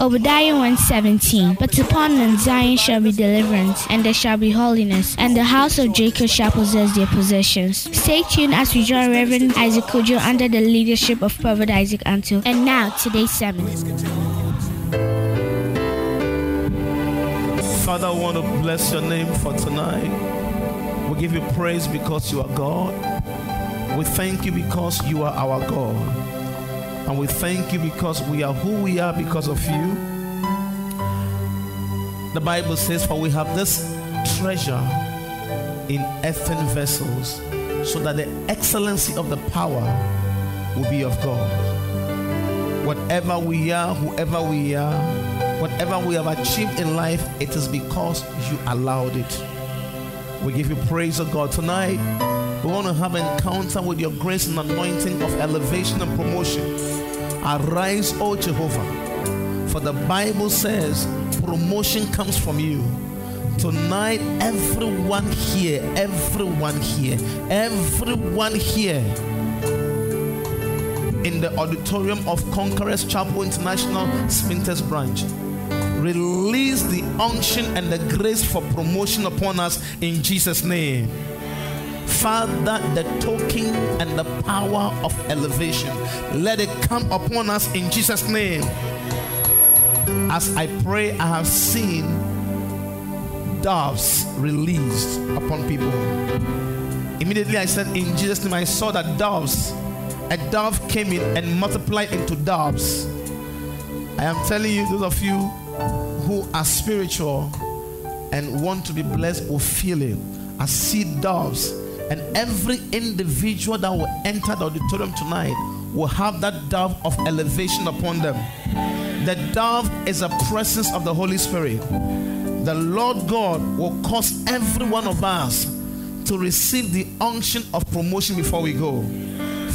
Obadiah 117. But upon Mount Zion shall be deliverance, and there shall be holiness, and the house of Jacob shall possess their possessions. Stay tuned as we join Reverend Isaac Cudjoe under the leadership of Prophet Isaac Anto. And now, today's sermon. Father, I want to bless your name for tonight. We give you praise because you are God. We thank you because you are our God. And we thank you because we are who we are because of you. The Bible says, For we have this treasure in earthen vessels, so that the excellency of the power will be of God. Whatever we are, whoever we are, whatever we have achieved in life, it is because you allowed it. We give you praise, of God. Tonight, we want to have an encounter with your grace and anointing of elevation and promotion. Arise, O Jehovah. For the Bible says promotion comes from you. Tonight, everyone here, everyone here, everyone here in the auditorium of Conquerors Chapel International Spintex Branch. Release the unction and the grace for promotion upon us in Jesus' name. Father, the token and the power of elevation, let it come upon us in Jesus' name. As I pray, I have seen doves released upon people. Immediately I said, In Jesus' name, I saw that doves, a dove came in and multiplied into doves. I am telling you, those of you who are spiritual and want to be blessed will feel it. I see doves, and every individual that will enter the auditorium tonight will have that dove of elevation upon them. The dove is a presence of the Holy Spirit. The Lord God will cause every one of us to receive the unction of promotion before we go.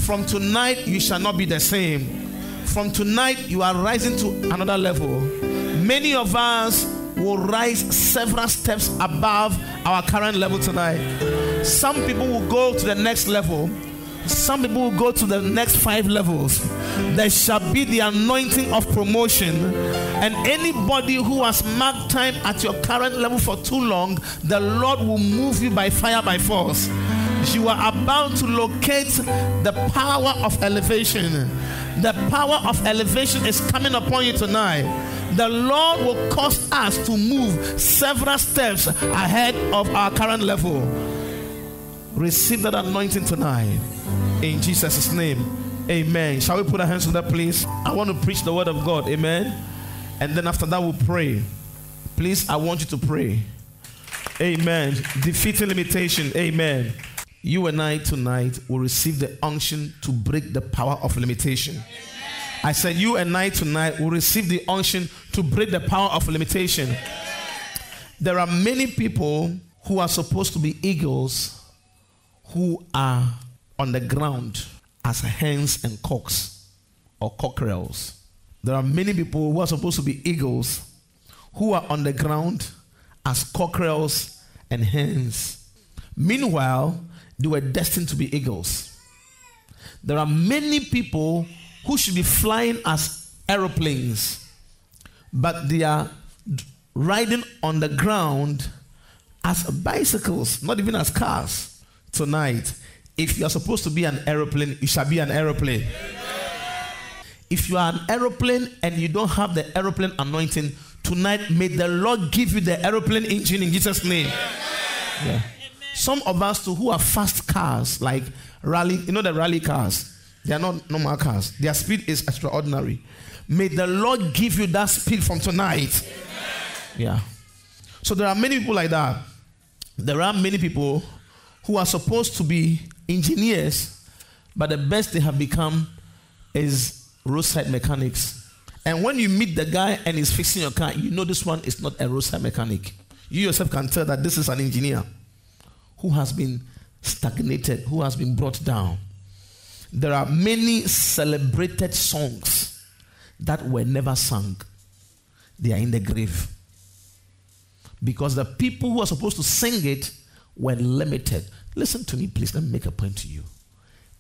From tonight, you shall not be the same. From tonight, you are rising to another level. Many of us will rise several steps above our current level tonight. Some people will go to the next level. Some people will go to the next five levels. There shall be the anointing of promotion. And anybody who has marked time at your current level for too long, the Lord will move you by fire, by force. You are about to locate the power of elevation. The power of elevation is coming upon you tonight. The Lord will cause us to move several steps ahead of our current level. Receive that anointing tonight. In Jesus' name. Amen. Shall we put our hands on that, please? I want to preach the word of God. Amen. And then after that, we'll pray. Please, I want you to pray. Amen. Defeating limitation. Amen. You and I tonight will receive the unction to break the power of limitation. I said, You and I tonight will receive the unction to break the power of limitation. There are many people who are supposed to be eagles who are on the ground as hens and cocks or cockerels. There are many people who are supposed to be eagles who are on the ground as cockerels and hens. Meanwhile, they were destined to be eagles. There are many people who should be flying as aeroplanes, but they are riding on the ground as bicycles, not even as cars. Tonight, if you are supposed to be an aeroplane, you shall be an aeroplane. If you are an aeroplane and you don't have the aeroplane anointing, tonight may the Lord give you the aeroplane engine in Jesus' name. Yeah. Some of us too who are fast cars, like rally, you know the rally cars. They are not normal cars. Their speed is extraordinary. May the Lord give you that speed from tonight. Yeah. So there are many people like that. There are many people who are supposed to be engineers, but the best they have become is roadside mechanics. And when you meet the guy and he's fixing your car, you know this one is not a roadside mechanic. You yourself can tell that this is an engineer who has been stagnated, who has been brought down. There are many celebrated songs that were never sung, they are in the grave. Because the people who are supposed to sing it were limited. Listen to me, please. Let me make a point to you.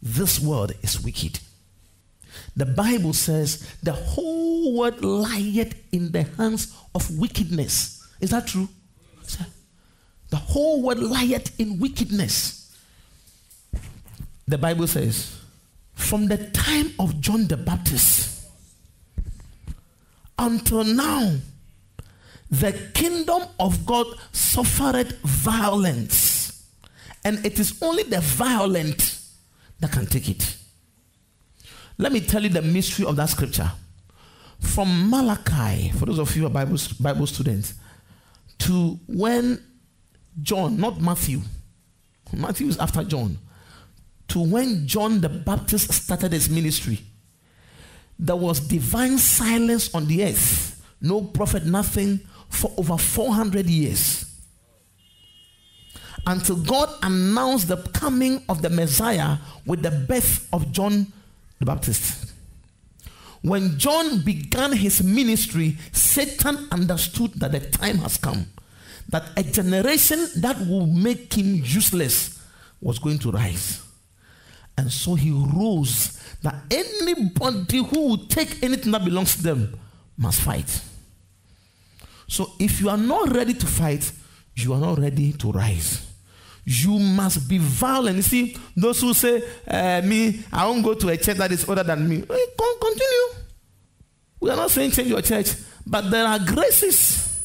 This world is wicked. The Bible says the whole world lieth in the hands of wickedness. Is that true? The whole world lieth in wickedness. The Bible says, from the time of John the Baptist until now, the kingdom of God suffered violence, and it is only the violent that can take it. Let me tell you the mystery of that scripture. From Malachi, for those of you who are Bible, Bible students, to when John, not Matthew, Matthew is after John, to when John the Baptist started his ministry, there was divine silence on the earth. No prophet, nothing for over 400 years. Until God announced the coming of the Messiah with the birth of John the Baptist. When John began his ministry, Satan understood that the time has come, that a generation that will make him useless was going to rise. And so he rose that anybody who will take anything that belongs to them must fight. So if you are not ready to fight, you are not ready to rise. You must be violent. You see, those who say, uh, Me, I won't go to a church that is older than me. Hey, continue. We are not saying change your church, but there are graces.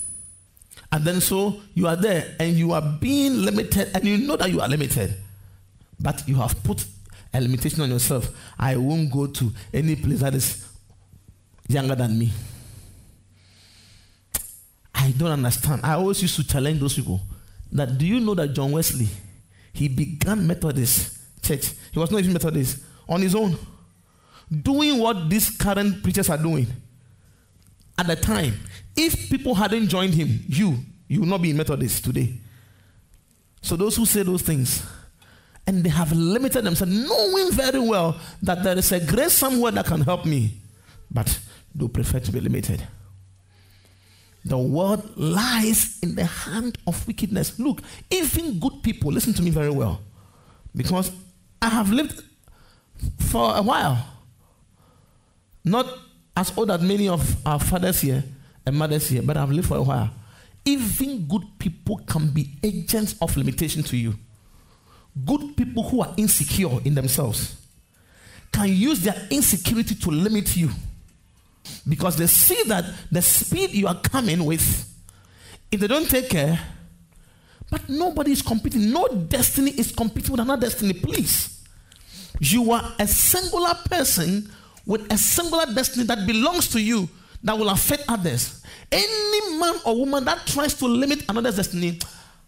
And then so you are there and you are being limited, and you know that you are limited, but you have put a limitation on yourself. I won't go to any place that is younger than me. I don't understand. I always used to challenge those people that do you know that John Wesley he began Methodist church. He was not even Methodist on his own, doing what these current preachers are doing. At the time, if people hadn't joined him, you you will not be Methodist today. So those who say those things, and they have limited themselves, knowing very well that there is a grace somewhere that can help me, but do prefer to be limited. The world lies in the hand of wickedness. Look, even good people, listen to me very well, because I have lived for a while, not as old as many of our fathers here and mothers here, but I've lived for a while. Even good people can be agents of limitation to you. Good people who are insecure in themselves can use their insecurity to limit you because they see that the speed you are coming with, if they don't take care, but nobody is competing. No destiny is competing with another destiny. Please. You are a singular person with a singular destiny that belongs to you that will affect others. Any man or woman that tries to limit another's destiny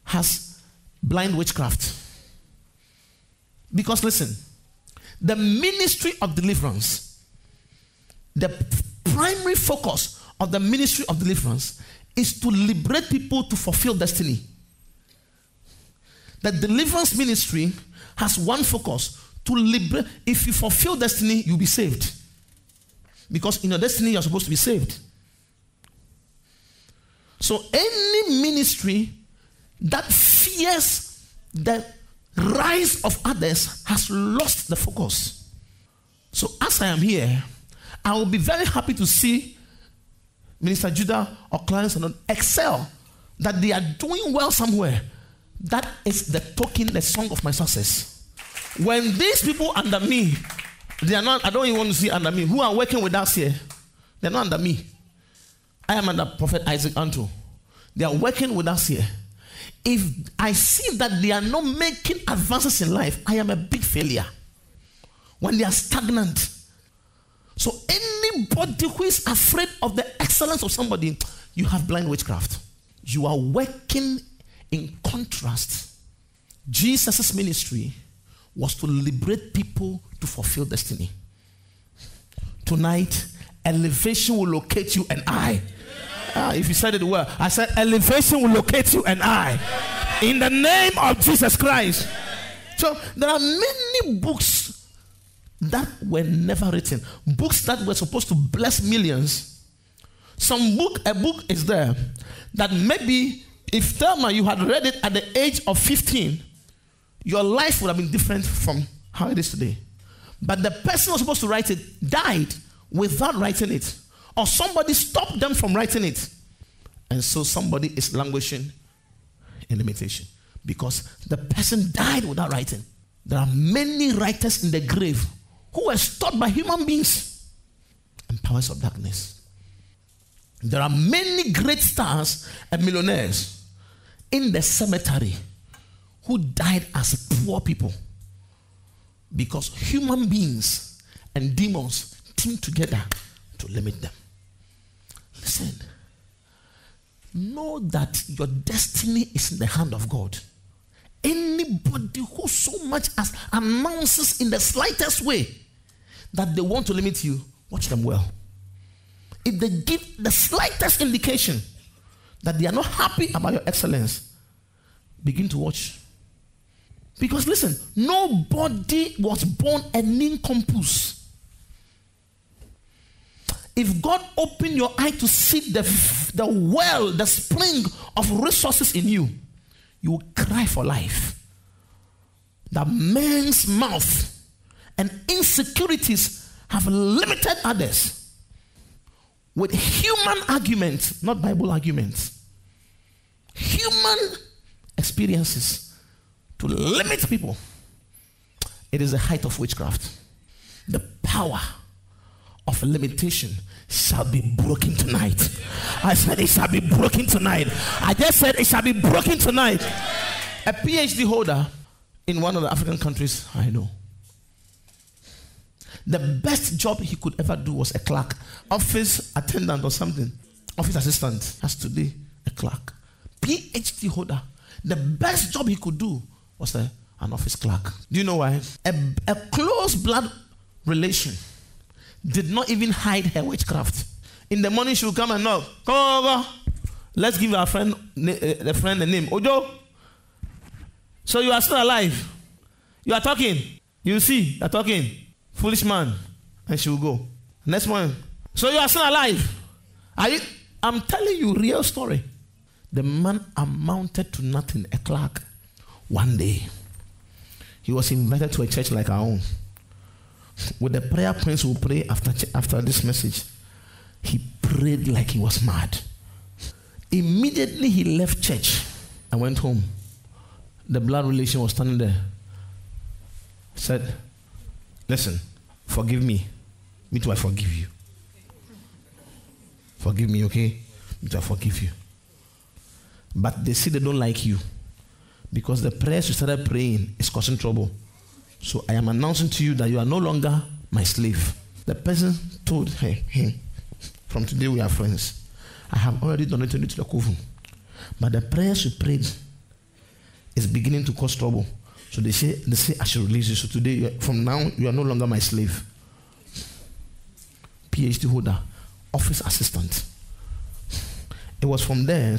has blind witchcraft. Because listen, the ministry of deliverance, the primary focus of the ministry of deliverance is to liberate people to fulfill destiny. The deliverance ministry has one focus to liberate. If you fulfill destiny, you'll be saved. Because in your destiny, you're supposed to be saved. So, any ministry that fears the rise of others has lost the focus. So, as I am here, I will be very happy to see Minister Judah or clients and excel that they are doing well somewhere. That is the token, the song of my success. When these people under me, they are not, I don't even want to see under me, who are working with us here, they're not under me. I am under Prophet Isaac Anto. They are working with us here. If I see that they are not making advances in life, I am a big failure. When they are stagnant, so anybody who is afraid of the excellence of somebody, you have blind witchcraft. You are working in contrast. Jesus' ministry was to liberate people to fulfill destiny. Tonight, elevation will locate you and I. Ah, if you said it well, I said elevation will locate you and I. In the name of Jesus Christ. So there are many books that were never written. Books that were supposed to bless millions. Some book, a book is there that maybe if Thelma you had read it at the age of 15, your life would have been different from how it is today. but the person who was supposed to write it died without writing it, or somebody stopped them from writing it. And so somebody is languishing in limitation because the person died without writing. There are many writers in the grave who were stopped by human beings and powers of darkness. There are many great stars and millionaires in the cemetery who died as poor people because human beings and demons teamed together to limit them. Listen, know that your destiny is in the hand of God. Anybody who so much as announces in the slightest way that they want to limit you, watch them well. If they give the slightest indication that they are not happy about your excellence, begin to watch. Because listen, nobody was born a nincompoop. If God opened your eye to see the, the well, the spring of resources in you, you will cry for life. That man's mouth and insecurities have limited others with human arguments, not Bible arguments, human experiences to limit people. It is the height of witchcraft. The power of limitation shall be broken tonight. I said it shall be broken tonight. I just said it shall be broken tonight. A PhD holder in one of the African countries I know. The best job he could ever do was a clerk, office attendant or something, office assistant. As today, a clerk. PhD holder. The best job he could do was a, an office clerk. Do you know why? A, a close blood relation did not even hide her witchcraft. In the morning, she would come and knock. Come over. Let's give our friend uh, the friend a name. Ojo. So you are still alive. You are talking. You see, you are talking. Foolish man. And she will go. Next morning. So you are still alive. Are you? I'm telling you real story. The man amounted to nothing, a clerk. One day, he was invited to a church like our own with the prayer points we'll pray after, after this message, he prayed like he was mad. Immediately he left church and went home. The blood relation was standing there. Said, Listen, forgive me. Me too, I forgive you. Forgive me, okay? Me too, I forgive you. But they see they don't like you because the prayers you started praying is causing trouble. So I am announcing to you that you are no longer my slave. The person told her, hey, from today we are friends. I have already donated you to the coven. But the prayers you prayed is beginning to cause trouble. So they say, they say I should release you. So today, from now, you are no longer my slave. PhD holder, office assistant. It was from there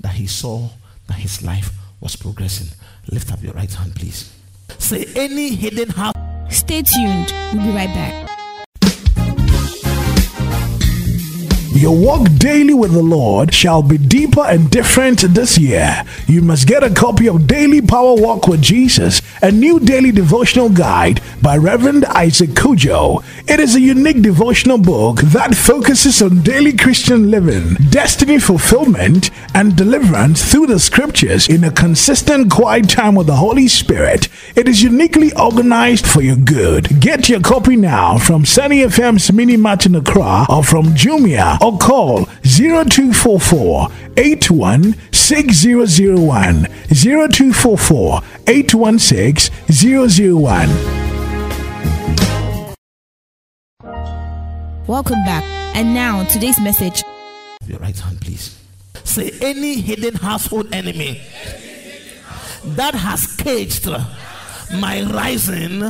that he saw that his life was progressing. Lift up your right hand, please. Say any hidden house. Stay tuned. We'll be right back. Your walk daily with the Lord shall be deeper and different this year. You must get a copy of Daily Power Walk with Jesus, a new daily devotional guide by Reverend Isaac Cudjoe. It is a unique devotional book that focuses on daily Christian living, destiny fulfillment, and deliverance through the scriptures in a consistent quiet time with the Holy Spirit. It is uniquely organized for your good. Get your copy now from Sunny FM's Mini Martin Accra or from Jumia or call 0244 81 6001 0244 816 001. Welcome back. And now, today's message. Your right hand, please. Say any hidden household enemy that has caged my rising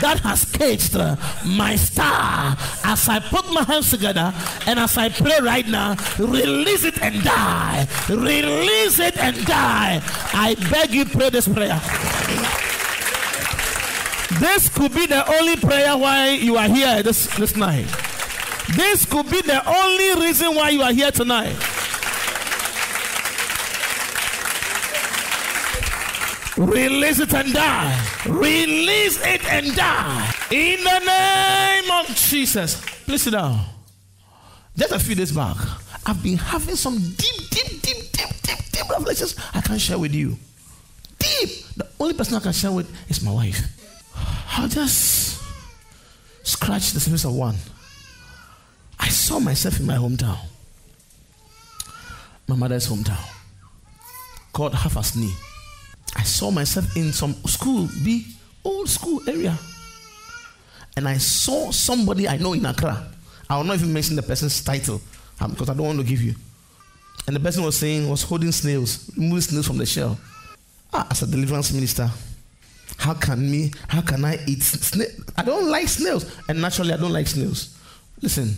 that has caged my star. As I put my hands together and as I pray right now, release it and die. Release it and die. I beg you, pray this prayer. This could be the only prayer why you are here this, this night. This could be the only reason why you are here tonight. Release it and die. Release it and die. In the name of Jesus. Please sit down. Just a few days back, I've been having some deep, deep, deep, deep, deep, deep revelations I can't share with you. Deep. The only person I can share with is my wife. I'll just scratch the surface of one. I saw myself in my hometown, my mother's hometown, called Hafasni. I saw myself in some school, be old school area. And I saw somebody I know in Accra. I will not even mention the person's title um, because I don't want to give you. And the person was saying, was holding snails, removing snails from the shell. Ah, as a deliverance minister, how can me, how can I eat snail? I don't like snails. And naturally, I don't like snails. Listen,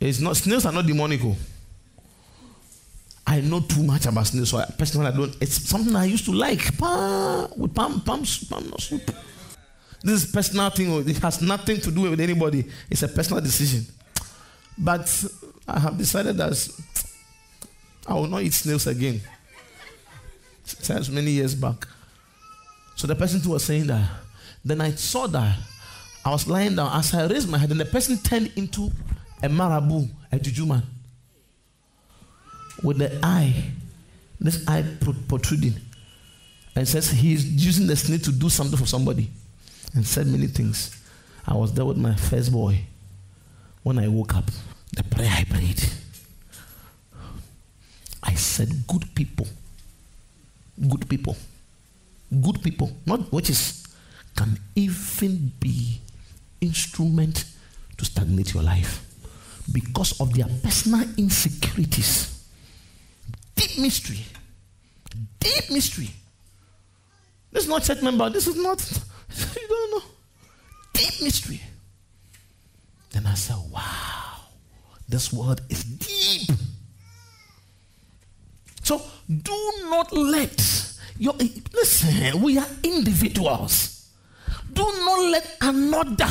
it's not, snails are not demonical. I know too much about snails, so I, personally I don't. It's something I used to like. With palm, palm, palm soup. This is personal thing. Oh. It has nothing to do with anybody. It's a personal decision. But I have decided that I will not eat snails again. Since many years back. So the person who was saying that, then I saw that I was lying down. As I raised my head, and the person turned into a marabout, a juju man, with the eye, this eye protruding, and says he's using the snake to do something for somebody, and said many things. I was there with my first boy when I woke up. The prayer I prayed, I said, "Good people, good people." good people, not witches, can even be instrument to stagnate your life because of their personal insecurities. Deep mystery. Deep mystery. This is not church member. This is not, you don't know. Deep mystery. Then I said, wow, this word is deep. So do not let your, listen, we are individuals. Do not let another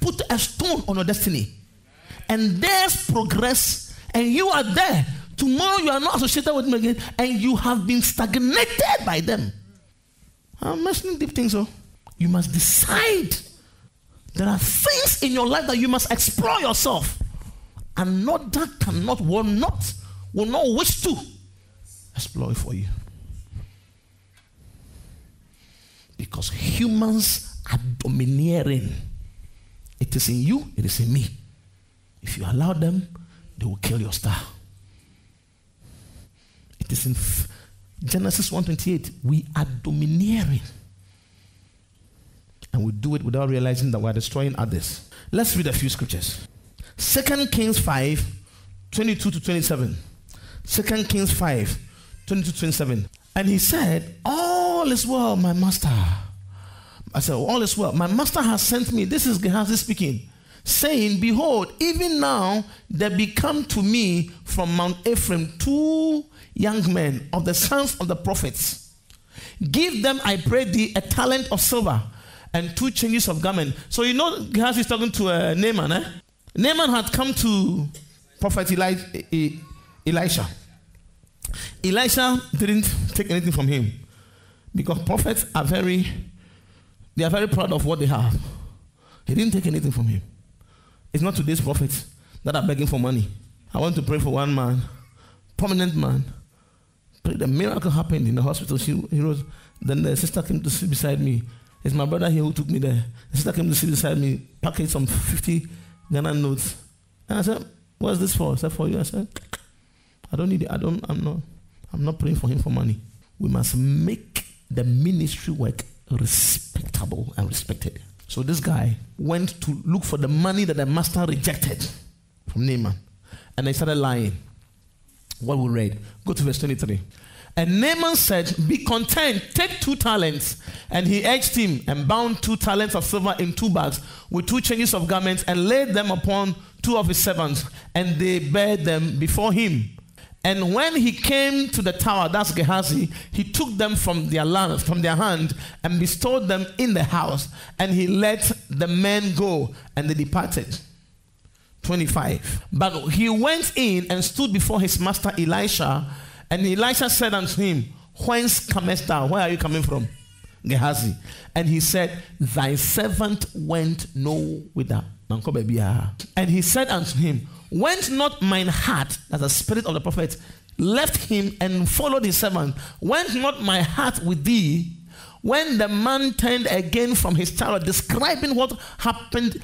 put a stone on your destiny. And there's progress, and you are there. Tomorrow you are not associated with them again, and you have been stagnated by them. I'm mentioning deep things, so oh. you must decide. There are things in your life that you must explore yourself. Another cannot, will not, will not wish to explore it for you. Because humans are domineering. It is in you, it is in me. If you allow them, they will kill your star. It is in Genesis 1:28. We are domineering. And we do it without realizing that we are destroying others. Let's read a few scriptures. Second Kings 5, 22 to 27. Second Kings 5, 22 to 27. And he said, All is well, my master. I said, All is well. My master has sent me. This is Gehazi speaking, saying, Behold, even now there become to me from Mount Ephraim two young men of the sons of the prophets. Give them, I pray thee, a talent of silver and two changes of garment. So you know Gehazi is talking to uh, Naaman. Eh? Naaman had come to Prophet Eli- Elisha Elisha didn't take anything from him because prophets are very, they are very proud of what they have. He didn't take anything from him. It's not today's prophets that are begging for money. I want to pray for one man, prominent man. The miracle happened in the hospital. She, he was, then the sister came to sit beside me. It's my brother here who took me there. The sister came to sit beside me, packaged some 50 Ghana notes. And I said, What's this for? I said, For you. I said, I don't need it. I don't, I'm not, I'm not praying for him for money. We must make the ministry work respectable and respected. So this guy went to look for the money that the master rejected from Naaman. And they started lying. What we read. Go to verse 23. And Naaman said, Be content, take two talents. And he urged him and bound two talents of silver in two bags with two changes of garments and laid them upon two of his servants. And they bare them before him. And when he came to the tower, that's Gehazi, he took them from their land, from their hand, and bestowed them in the house. And he let the men go, and they departed. 25. But he went in and stood before his master Elisha, and Elisha said unto him, Whence comest thou? Where are you coming from? Gehazi. And he said, Thy servant went no whither. And he said unto him, Went not mine heart, as the spirit of the prophet left him and followed his servant? Went not my heart with thee? When the man turned again from his chariot, describing what happened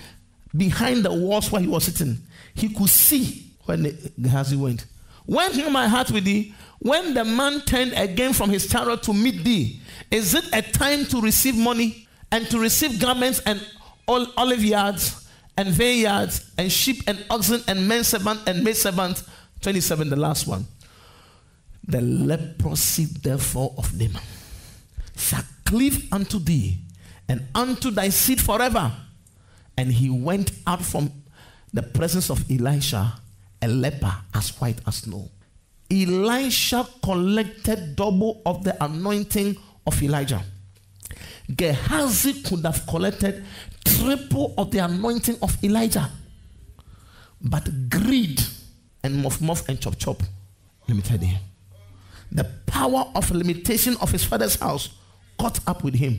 behind the walls where he was sitting, he could see when Gehazi went. When not my heart with thee? When the man turned again from his chariot to meet thee, is it a time to receive money and to receive garments and olive yards and vineyards and sheep and oxen and men servant and maid servant? 27, the last one. The leprosy, therefore, of Naaman shall cleave unto thee and unto thy seed forever. And he went out from the presence of Elisha, a leper as white as snow. Elisha collected double of the anointing of Elijah. Gehazi could have collected triple of the anointing of Elijah. But greed and muff muff and chop chop, tell you, the power of limitation of his father's house caught up with him.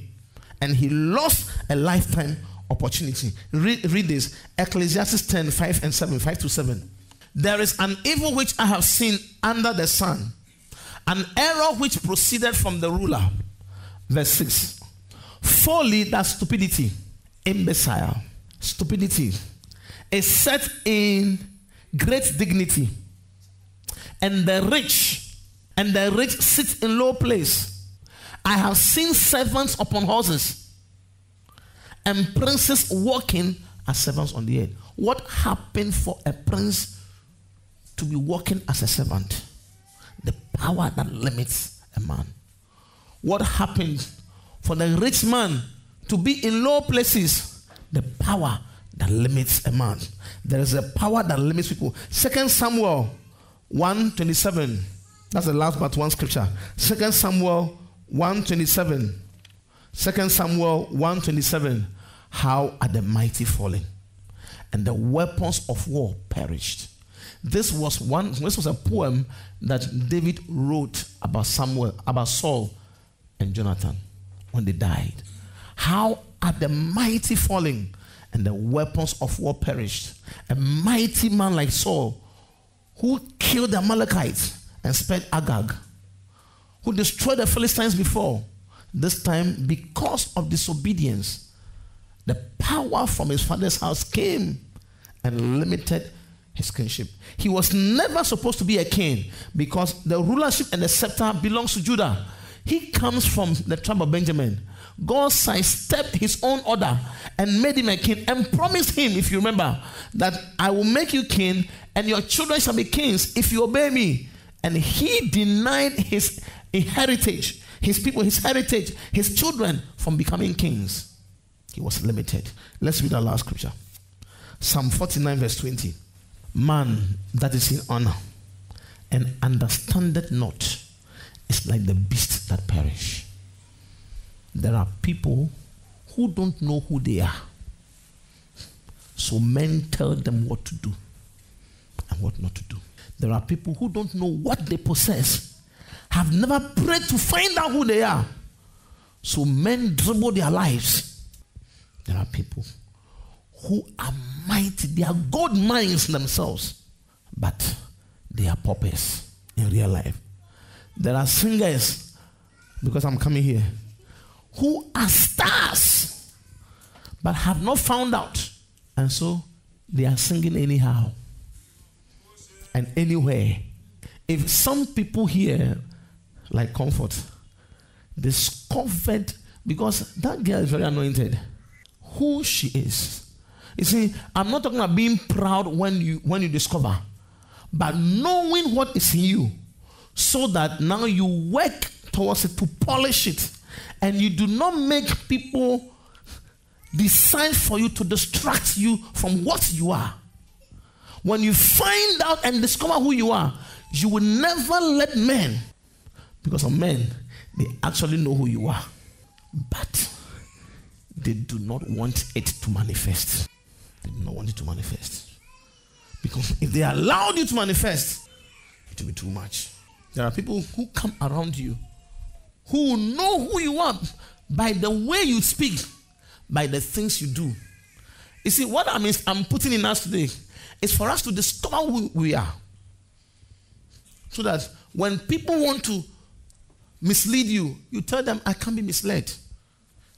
And he lost a lifetime opportunity. Read, read this Ecclesiastes 10 5 and 7, 5 to 7. There is an evil which I have seen under the sun, an error which proceeded from the ruler. Verse 6. Folly, that stupidity, imbecile, stupidity, is set in great dignity, and the rich, and the rich sit in low place. I have seen servants upon horses, and princes walking as servants on the earth. What happened for a prince to be walking as a servant. The power that limits a man. What happened for the rich man to be in low places? The power that limits a man. There is a power that limits people. Second Samuel 127. That's the last but one scripture. Second Samuel 127. Second Samuel 127. How are the mighty falling? And the weapons of war perished. This was one. This was a poem that David wrote about Samuel, about Saul and Jonathan when they died. How are the mighty falling and the weapons of war perished? A mighty man like Saul, who killed the Amalekites and spared Agag, who destroyed the Philistines before, this time because of disobedience, the power from his father's house came and limited his kingship. He was never supposed to be a king because the rulership and the scepter belongs to Judah. He comes from the tribe of Benjamin. God sidestepped his own order and made him a king and promised him, if you remember, that I will make you king and your children shall be kings if you obey me. And he denied his heritage, his people, his heritage, his children from becoming kings. He was limited. Let's read our last scripture Psalm 49, verse 20 man that is in honor and understandeth not is like the beasts that perish. There are people who don't know who they are. So men tell them what to do and what not to do. There are people who don't know what they possess, have never prayed to find out who they are. So men dribble their lives. There are people who are mighty. They are gold mines themselves, but they are paupers in real life. There are singers, because I'm coming here, who are stars, but have not found out. And so they are singing anyhow and anywhere. If some people here, like Comfort, discovered, because that girl is very anointed, who she is you see, I'm not talking about being proud when you when you discover, but knowing what is in you, so that now you work towards it to polish it, and you do not make people decide for you to distract you from what you are. When you find out and discover who you are, you will never let men, because of men, they actually know who you are, but they do not want it to manifest. They do not want it to manifest. Because if they allowed you to manifest, it will be too much. There are people who come around you who know who you are, by the way you speak, by the things you do. You see, what I mean, I'm putting in us today is for us to discover who we are. So that when people want to mislead you, you tell them, I can't be misled.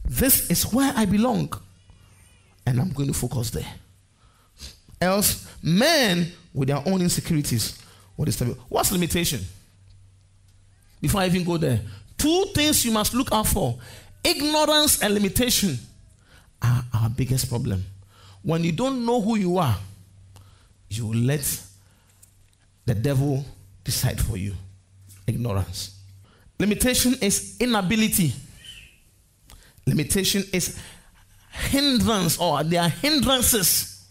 This is where I belong. And I'm going to focus there. Else, men with their own insecurities will disturb you. What's limitation? Before I even go there, two things you must look out for ignorance and limitation are our biggest problem. When you don't know who you are, you let the devil decide for you. Ignorance. Limitation is inability. Limitation is hindrance or there are hindrances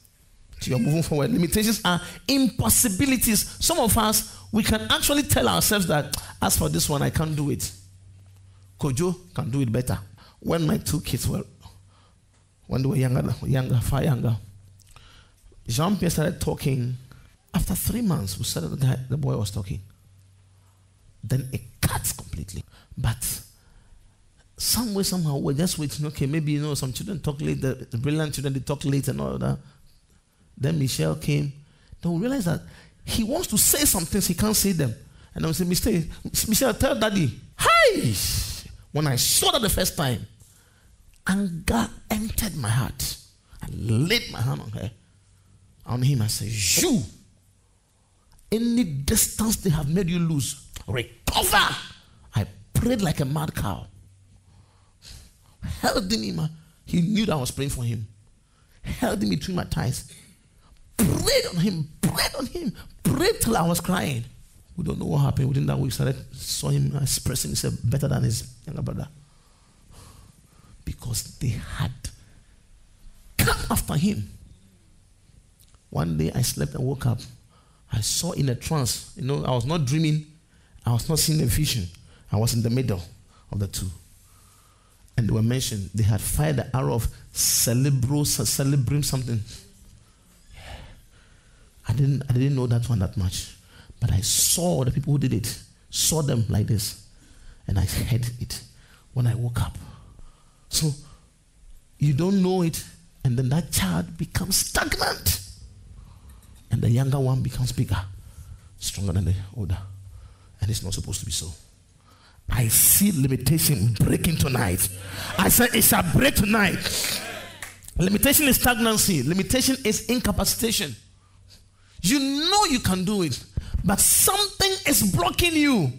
to your moving forward. Limitations are impossibilities. Some of us, we can actually tell ourselves that as for this one, I can't do it. Kojo can do it better. When my two kids were, when they were younger, younger, far younger, Jean Pierre started talking. After three months, we started the the boy was talking. Then it cuts completely. But some way, somehow, we're just waiting. Okay, maybe you know some children talk late, the, the brilliant children they talk late and all that. Then Michelle came. Then we realized that he wants to say some things, he can't say them. And I said, Mr. Michelle, tell daddy. Hi! When I saw that the first time, anger entered my heart. I laid my hand on her, on him, I said, You, any distance they have made you lose, recover. I prayed like a mad cow. Held him, he knew that I was praying for him. Held him between my thighs. Prayed on him, prayed on him, prayed till I was crying. We don't know what happened within that week. Started saw him expressing himself better than his younger brother because they had come after him. One day I slept and woke up. I saw in a trance. You know, I was not dreaming. I was not seeing a vision. I was in the middle of the two. And they were mentioned. They had fired the arrow of celebro, celebrim something. I didn't, I didn't know that one that much. But I saw the people who did it, saw them like this. And I heard it when I woke up. So you don't know it, and then that child becomes stagnant. And the younger one becomes bigger, stronger than the older. And it's not supposed to be so. I see limitation breaking tonight. I said it shall break tonight. Limitation is stagnancy, limitation is incapacitation. You know you can do it, but something is blocking you.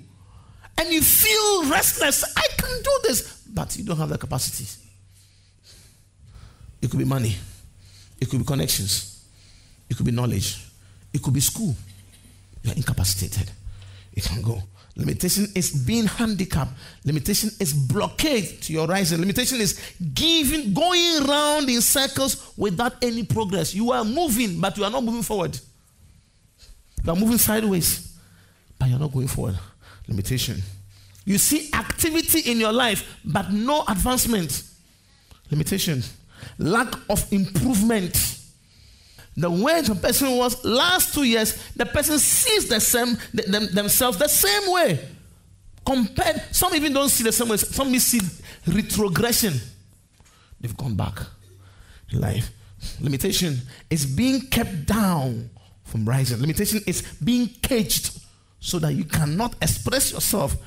And you feel restless. I can do this, but you don't have the capacity. It could be money, it could be connections, it could be knowledge, it could be school. You're incapacitated. You can go. Limitation is being handicapped. Limitation is blockade to your rising. Limitation is giving, going around in circles without any progress. You are moving, but you are not moving forward. You are moving sideways, but you're not going forward. Limitation. You see activity in your life, but no advancement. Limitation. Lack of improvement. The way the person was last two years, the person sees the same them, themselves the same way. Compared, some even don't see the same way. Some see retrogression. They've gone back life. Limitation is being kept down from rising. Limitation is being caged so that you cannot express yourself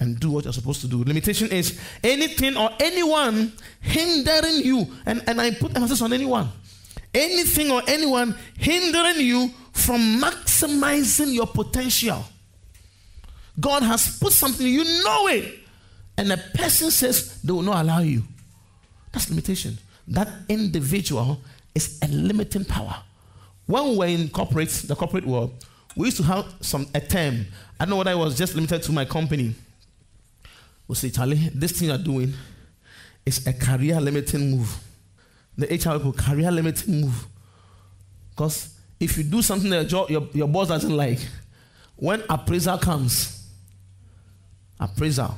and do what you're supposed to do. Limitation is anything or anyone hindering you. And, and I put emphasis on anyone anything or anyone hindering you from maximizing your potential. God has put something, you know it, and a person says they will not allow you. That's limitation. That individual is a limiting power. When we were in corporate, the corporate world, we used to have some a term. I don't know what I was just limited to my company. We say, Charlie, this thing you're doing is a career limiting move the HR people career limiting move. Because if you do something that your, your, your boss doesn't like, when appraisal comes, appraisal,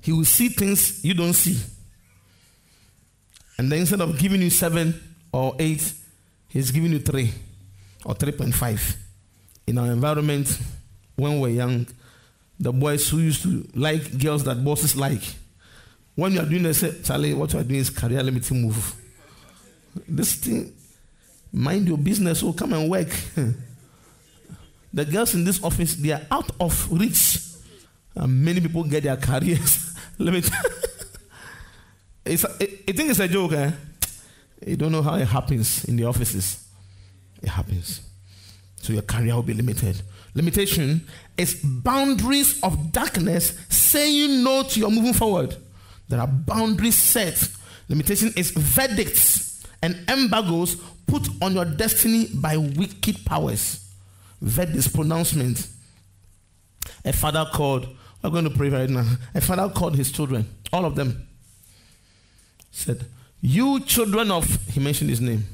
he will see things you don't see. And then instead of giving you seven or eight, he's giving you three or 3.5. In our environment, when we we're young, the boys who used to like girls that bosses like When you are doing this, Charlie, what you are doing is career limiting move. This thing, mind your business, oh, come and work. the girls in this office, they are out of reach. And many people get their careers. Tell it's, it, I think it's a joke, eh? You don't know how it happens in the offices. It happens. So your career will be limited. Limitation is boundaries of darkness saying no to your moving forward. There are boundaries set. Limitation is verdicts and embargoes put on your destiny by wicked powers. Verdicts, pronouncement. A father called, we're going to pray right now. A father called his children, all of them. Said, You children of, he mentioned his name,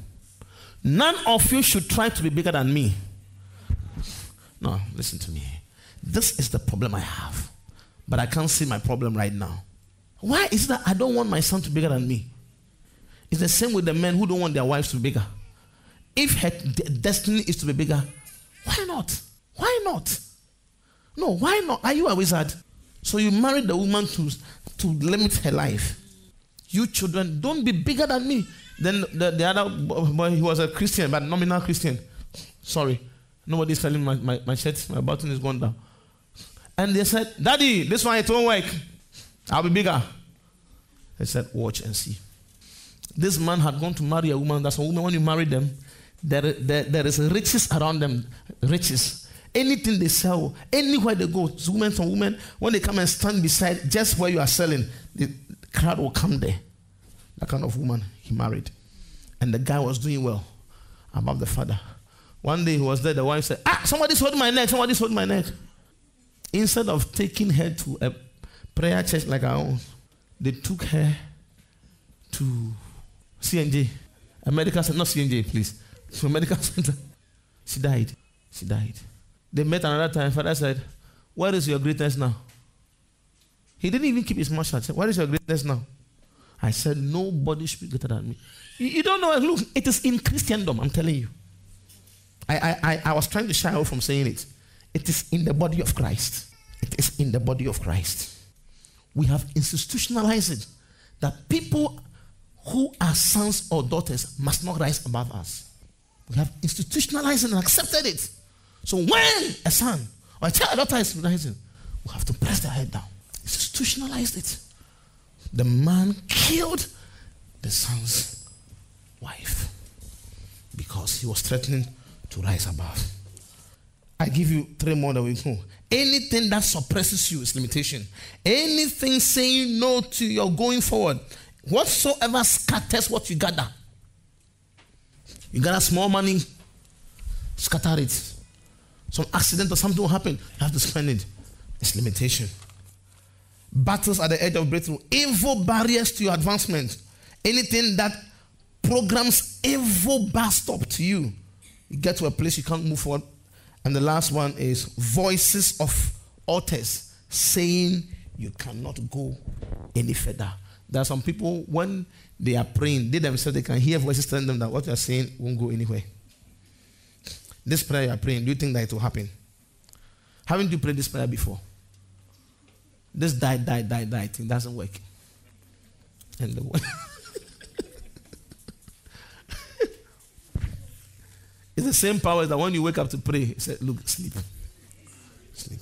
none of you should try to be bigger than me. No, listen to me. This is the problem I have. But I can't see my problem right now. Why is that I don't want my son to be bigger than me? It's the same with the men who don't want their wives to be bigger. If her destiny is to be bigger, why not? Why not? No, why not? Are you a wizard? So you married the woman to, to limit her life. You children, don't be bigger than me. Then the, the other boy, he was a Christian, but nominal Christian. Sorry. Nobody's selling my, my, my shirt. My button is gone down. And they said, Daddy, this one it won't work. I'll be bigger. I said, Watch and see. This man had gone to marry a woman. That's a woman, when you marry them, there, there, there is riches around them. Riches. Anything they sell, anywhere they go, women from women, when they come and stand beside just where you are selling, the crowd will come there. That kind of woman he married. And the guy was doing well above the father. One day he was there, the wife said, Ah, somebody's holding my neck, somebody's holding my neck. Instead of taking her to a prayer church like our own, they took her to CNJ, a medical center, not CNJ, please, to a medical center. She died. She died. They met another time. Father said, Where is your greatness now? He didn't even keep his mouth shut. Where is your greatness now? I said, Nobody should be greater than me. You, you don't know. Look, it is in Christendom, I'm telling you. I, I, I was trying to shy away from saying it. It is in the body of Christ. It is in the body of Christ. We have institutionalized it that people who are sons or daughters must not rise above us. We have institutionalized it and accepted it. So when a son or a child or daughter is rising, we have to press their head down. Institutionalized it. The man killed the son's wife because he was threatening to rise above. I give you three more that we go. Anything that suppresses you is limitation. Anything saying no to your going forward, whatsoever scatters what you gather. You gather small money, scatter it. Some accident or something will happen, you have to spend it. It's limitation. Battles at the edge of breakthrough, evil barriers to your advancement. Anything that programs evil bar stop to you you get to a place you can't move forward. And the last one is voices of authors saying you cannot go any further. There are some people, when they are praying, they themselves they can hear voices telling them that what you are saying won't go anywhere. This prayer you are praying, do you think that it will happen? Haven't you prayed this prayer before? This die, die, die, die thing doesn't work. And the It's the same power that when you wake up to pray, he said, Look, sleep. Sleep.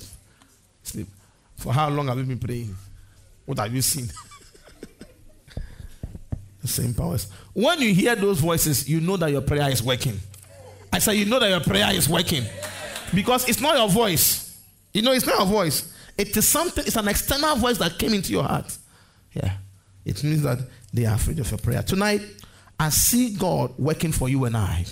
Sleep. For how long have you been praying? What have you seen? the same powers. When you hear those voices, you know that your prayer is working. I say, You know that your prayer is working. Because it's not your voice. You know, it's not your voice. It is something, it's an external voice that came into your heart. Yeah. It means that they are afraid of your prayer. Tonight, I see God working for you and I.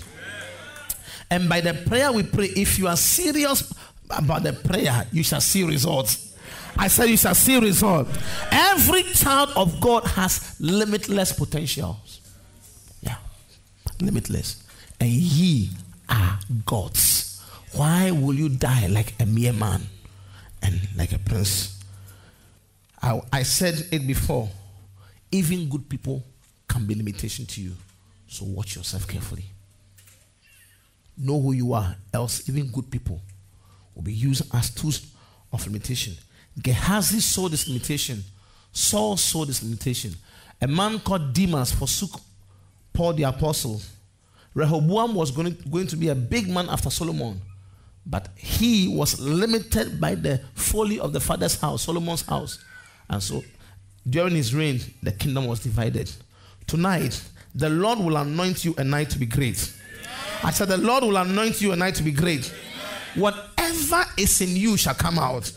And by the prayer we pray, if you are serious about the prayer, you shall see results. I said you shall see results. Every child of God has limitless potentials. Yeah. Limitless. And ye are gods. Why will you die like a mere man and like a prince? I, I said it before. Even good people can be limitation to you. So watch yourself carefully. Know who you are, else even good people will be used as tools of limitation. Gehazi saw this limitation, Saul saw this limitation. A man called Demas forsook Paul the apostle. Rehoboam was going going to be a big man after Solomon, but he was limited by the folly of the father's house, Solomon's house. And so during his reign, the kingdom was divided. Tonight, the Lord will anoint you a night to be great. I said, The Lord will anoint you and I to be great. Whatever is in you shall come out.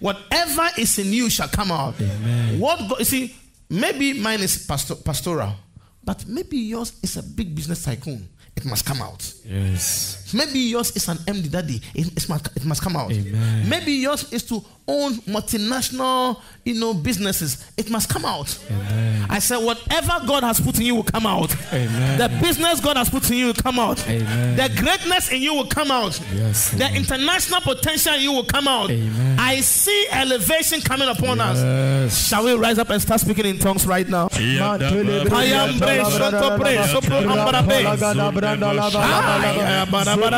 Whatever is in you shall come out. Amen. What God, you see, maybe mine is pastor, pastoral, but maybe yours is a big business tycoon. It must come out. Yes. Maybe yours is an MD daddy. It, it, must, it must come out. Amen. Maybe yours is to own multinational, you know, businesses. It must come out. Amen. I said, whatever God has put in you will come out. Amen. The business God has put in you will come out. Amen. The greatness in you will come out. Yes, The Lord. international potential in you will come out. Amen. I see elevation coming upon us. Shall we rise up and start speaking in tongues right now? Ayambre, soto Ah.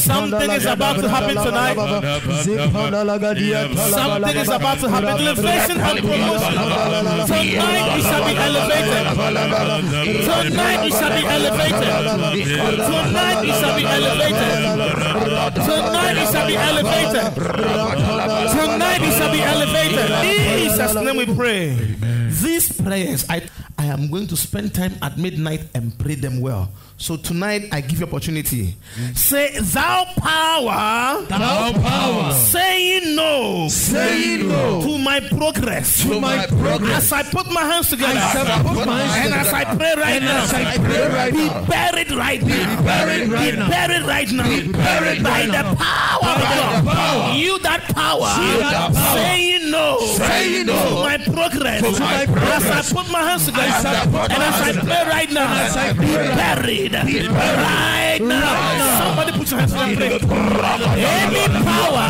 Something is about to happen tonight. Something is about to happen. Elevation and promotion. Tonight you shall be elevated. Tonight you shall be elevated. Tonight you shall be elevated. Tonight you shall be elevated. Tonight you shall be elevated. Jesus' name we pray. These prayers, I, I am going to spend time at midnight and pray them well. So tonight I give you opportunity. Say, Thou power, Thou power, saying no, saying no to my progress. to my progress. As I put my hands together, As I put my hands and as I pray right now, as I pray right be now, buried right now. buried right be now. buried right now. Be buried by right the power of God. the power. You that power, You that power. saying no, Saying no. to my progress. My As. I put my hands together, As I put and as I pray right now, as I be buried. right now. Somebody put your hands together. Any power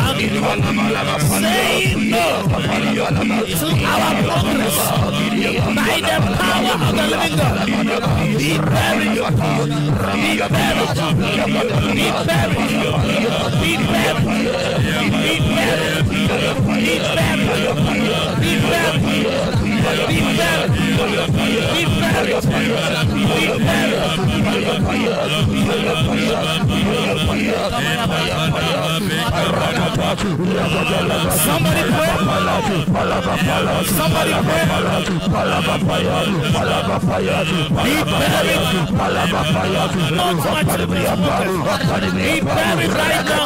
saying no to our progress by the power of the living God. Be buried. Be buried. Be buried. Be buried. Be buried. Be buried. Be buried. Media. Be buried. Be buried. Be buried. Somebody pray. Somebody pray. Be buried. This focus. Be buried right now.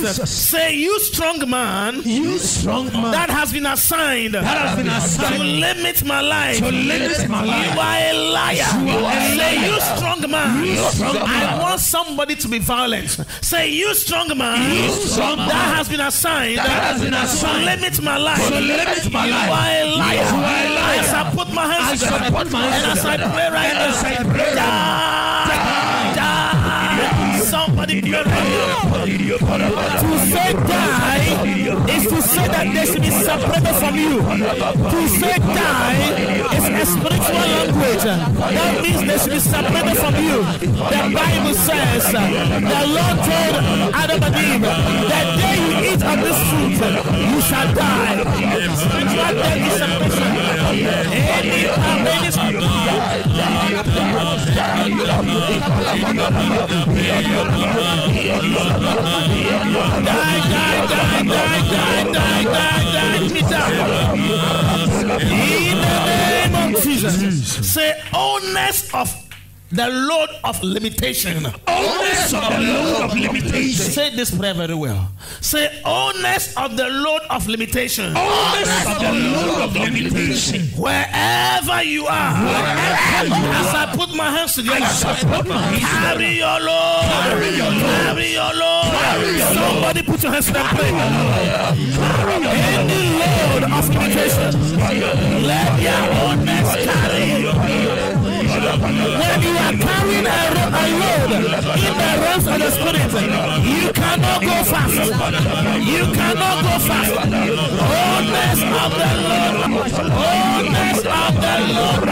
Jesus. Say, you strong man You strong man that has been assigned that has been to limit my life. to limit my You are a liar. You are a Say, you strong man. strong I want somebody to be violent. Say, you strong man. You strong man. that has been assigned, That has been assigned to limit my life. to limit my you are a liar. You are a liar. As I put my hands As I put my hands and as I pray right now, as I pray right die, die. Somebody pray right now. To say die is to say that they should be separated from you. To say die is a spiritual language. That means they should be separated from you. The Bible says, the Lord told Adam and Eve, the day you eat of this fruit, you shall die. Spiritual death is separation. Any die, in the name of Jesus, say, honest of the load of limitation. Owners of the load of limitation. Say this prayer very well. Say, owners of the load of limitation. Owners of the load of limitation. Wherever you are, as I put my hands together, carry your load. Carry your load. Carry your load. Somebody put your hands together and pray. Any load of limitation, let your owners carry. When you are carrying a, a load in the realms of the spirit, you cannot go fast. You cannot go fast. Owners of the Lord, owners of the Lord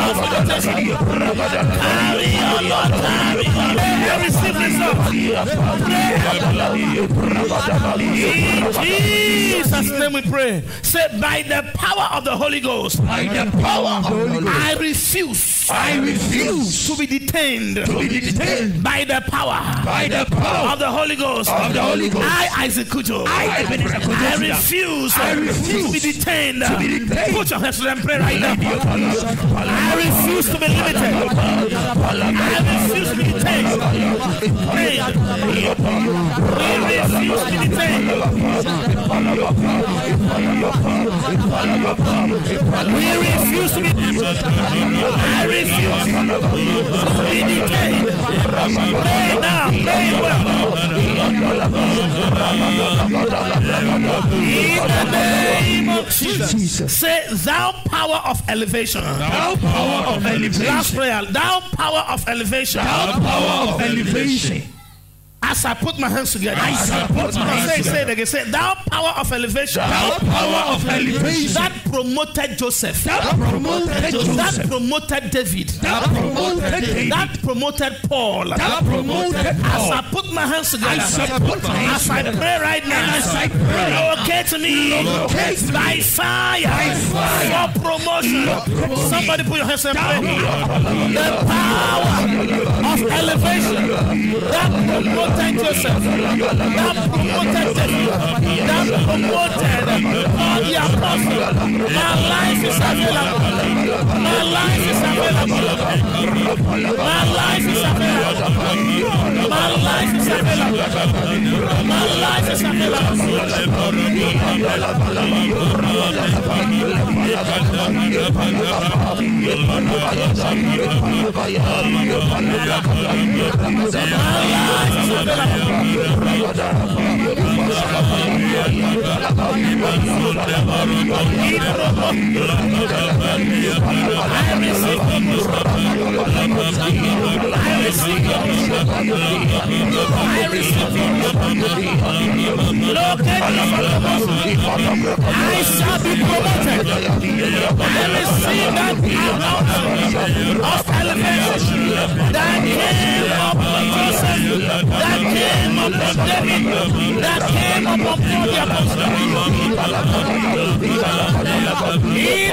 carry your Lord, carry your Lord. You receive result. In Jesus' name we pray. Say, by the power of the Holy Ghost, By the power of the Holy Ghost. I refuse I refuse to be detained to be detained by the power by the power of the Holy Ghost. of the Holy Ghost. I, Isaac Cudjoe, I, I refuse, I refuse to be detained. be detained. Put your hands to them, pray right now. I refuse to be limited. I refuse to be detained. Pray. We refuse to be detained. We refuse to be I refuse to be detained. Pray now, pray well. In the name of Jesus. Say, thou power of elevation. Thou power of elevation. Last prayer. Thou power of elevation. Thou power of elevation. As I put my hands together. As I put my hands say, say together. it again. Say, thou power of elevation. Thou power of elevation. That promoted Joseph. That promoted That promoted David. That promoted David. That promoted Paul. That promoted As I put my hands together. As I put my hands As I pray right now. As I pray. Locate me. Locate me. By fire. By fire. For promotion. promotion. Somebody put your hands and pray. The power of elevation. That promoted Joseph. That promoted David. That promoted all the apostles. My life is available. My life is available. My life is available. My life is available. My life is available. I shall be promoted. Of elevation Joseph, that came the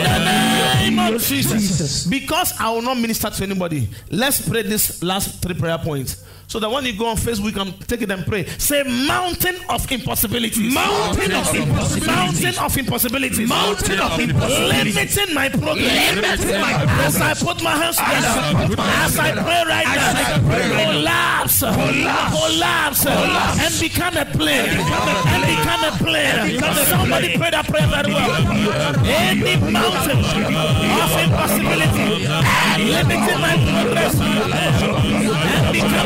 the name of Jesus. Because I will not minister to anybody, let's pray this last three prayer points. So that when you go on Facebook, you can take it and pray. Say mountain of impossibilities. Mountain of impossibilities. Mountain of impossibilities. Mountain of impossibilities. Limiting my progress. Limiting my As I put my hands together. As I pray right now. pray right now. Collapse. Collapse. Collapse. And become a plain. And become a plain. Somebody pray that prayer very well. Any mountain of impossibility. Limiting my progress. And become.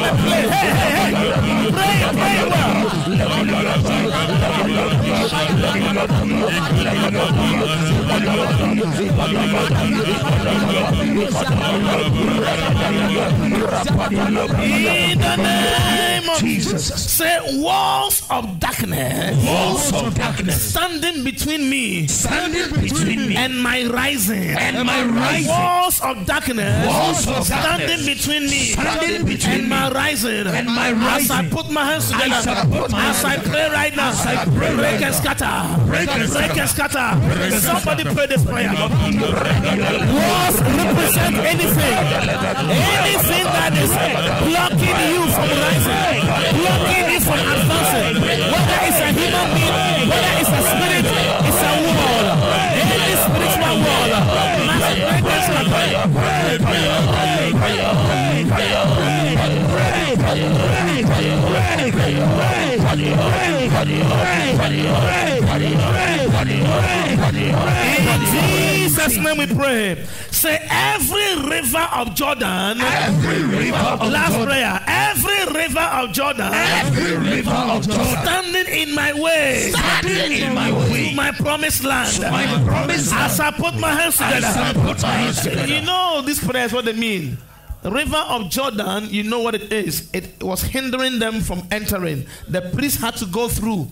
In the name of Jesus. Say walls of darkness. Walls of darkness. Standing between me Standing between me and my rising. and my rising. Walls of darkness. Walls of standing darkness. between me Standing between and my rising. and my As I put my hands As together. I put my As I pray right now. As I pray Break and scatter. Break and Break and scatter. scatter. Somebody pray this prayer. Walls represent anything. Anything that is blocking you from rising way blocking you from advancing. Whether it's a human being, whether it's a spirit, it's a wall. Any spiritual wall must break this one. Break, break, break, break, break, break, break, break. In Jesus' name we pray. Say every river of Jordan. Every river of last Jordan. prayer. Every river of Jordan Every river of Jordan. standing in my way Standing in my way. to my promised land. My promise As I put my hands As I together. put my hands together. You know these prayers what they mean. The river of Jordan, you know what it is. It was hindering them from entering. The priests had to go through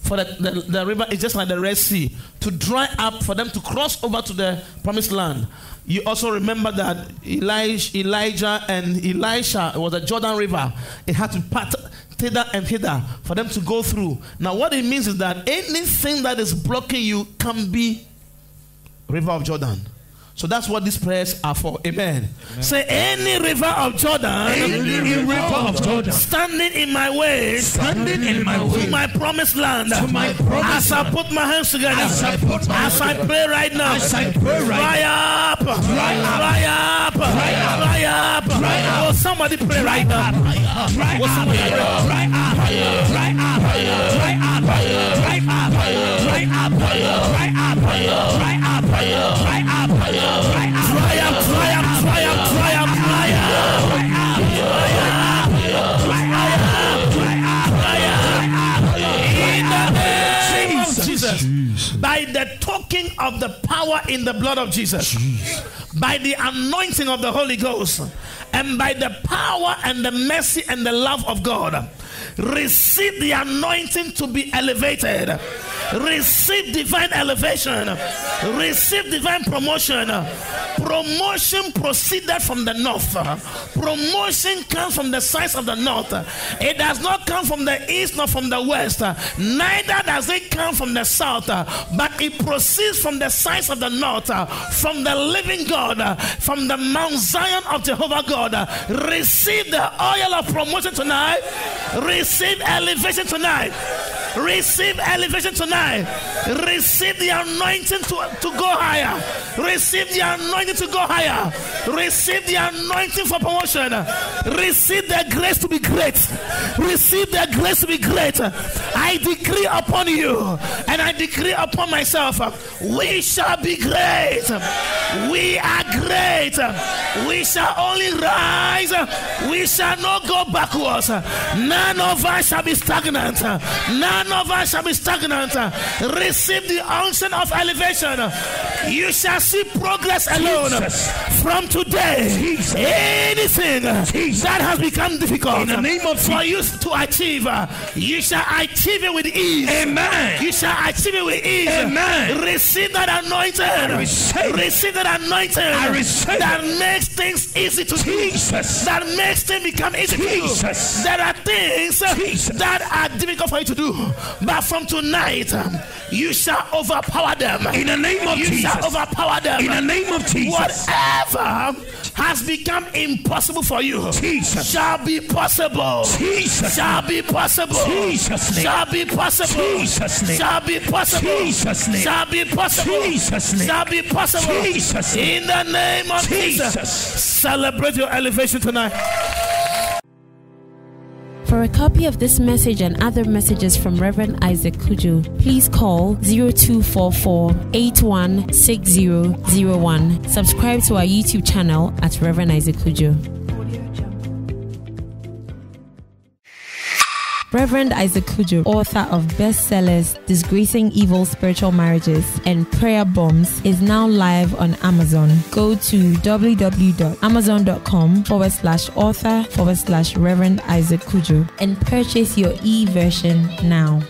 for the, the, the river is just like the Red Sea to dry up for them to cross over to the promised land. You also remember that Elijah, Elijah and Elisha it was a Jordan River. It had to part thither and hither for them to go through. Now, what it means is that anything that is blocking you can be river of Jordan. So that's what these prayers are for. Amen. Say any river of Jordan Any river of Jordan. standing in my way Standing in my way. to my promised land. To my promised As I put my hands together. As I put my As I pray right now. As I pray right Dry up. Dry up. Dry up. Dry up. Dry up. Oh, somebody pray right now. Dry Oh, up. somebody pray. Dry up. Dry up. Dry up. Dry up. Dry up. Dry up. Dry up. Dry up. Dry up. Dry up. Jesus. By the token of the power in the blood of Jesus. By the anointing of the Holy Ghost. And by the power and the mercy and the love of God. Receive the anointing to be elevated. Receive divine elevation. Receive divine promotion. Promotion proceeded from the north. Promotion comes from the sides of the north. It does not come from the east nor from the west. Neither does it come from the south, but it proceeds from the sides of the north, from the living God, from the Mount Zion of Jehovah God. Receive the oil of promotion tonight. Receive elevation tonight. Receive elevation tonight. Receive the anointing to, to go higher. Receive the anointing to go higher. Receive the anointing for promotion. Receive the grace to be great. Receive the grace to be great. I decree upon you and I decree upon myself we shall be great. We are great. We shall only rise. We shall not go backwards. None of us shall be stagnant. None of us shall be stagnant. Receive the unction of elevation. You shall see progress alone. Jesus. From today, Jesus. anything Jesus. that has become difficult In the name of for you to achieve, you shall achieve it with ease. Amen. You shall achieve it with ease. Amen. Receive that anointing. I receive. Receive that anointing. I receive. That makes things easy to Jesus. do. That makes things become easy to do. There are things Jesus. that are difficult for you to do. But from tonight, um, you shall overpower them. In the name of you Jesus. shall overpower them. In the name of Jesus. Whatever has become impossible for you Jesus. shall be possible. Jesus. Shall be possible. Jesus' name. Shall be possible. Jesus' name. Shall be possible. Jesus' name. Shall be possible. Jesus' name. Shall be possible. Jesus' name. In the name of Jesus. Jesus. Celebrate your elevation tonight. For a copy of this message and other messages from Reverend Isaac Cudjoe, please call 0244 816001. Subscribe to our YouTube channel at Reverend Isaac Cudjoe. Reverend Isaac Cudjoe, author of bestsellers Disgracing Evil Spiritual Marriages and Prayer Bombs, is now live on Amazon. Go to www.amazon.com forward slash author forward slash Reverend Isaac Cudjoe and purchase your e version now.